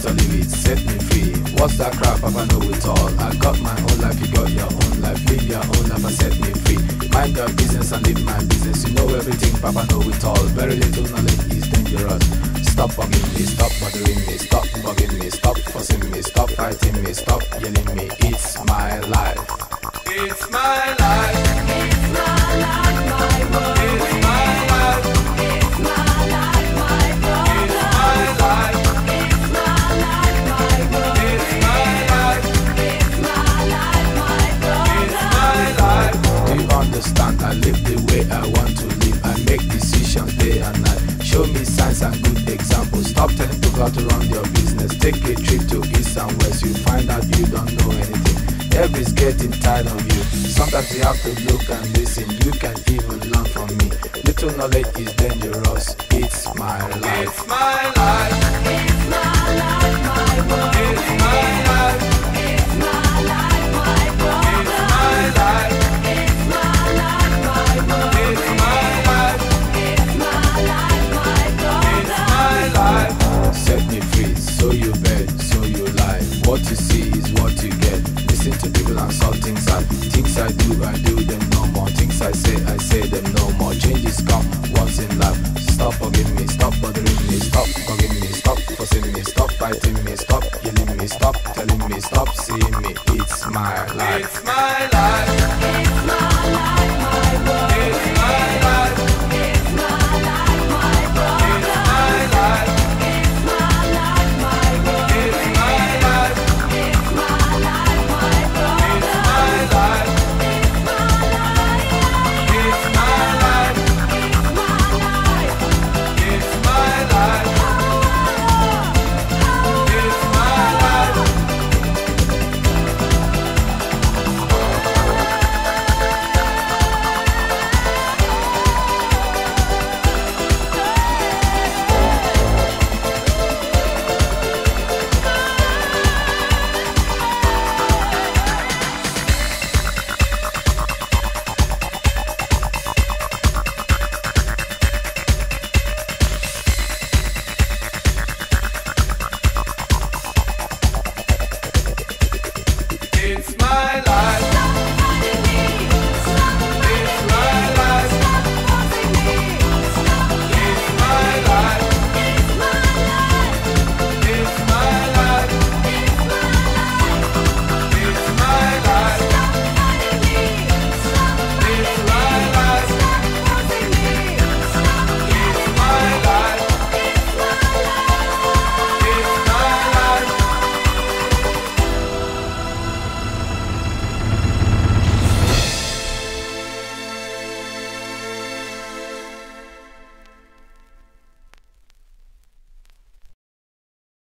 set me free. What's that crap? Papa know it all. I got my own life, you got your own life. Live your own life and set me free. Mind your business and live my business. You know everything, Papa know it all. Very little knowledge is dangerous. Stop bugging me, stop bothering me, stop bugging me, stop fussing me, stop fighting me, stop yelling me. It's my life. It's my life. Stop telling people how to run your business. Take a trip to east and west. You find out you don't know anything. Everybody's getting tired of you. Sometimes you have to look and listen. You can even learn from me. Little knowledge is dangerous. It's my life. It's my life. Do, them no more. Things I say, I say them no more. Changes come once in life. Stop bugging me, stop bothering me, stop bugging me, stop fussing me, stop fighting me, stop yelling me, stop telling me, stop seeing me. It's my life. It's my life.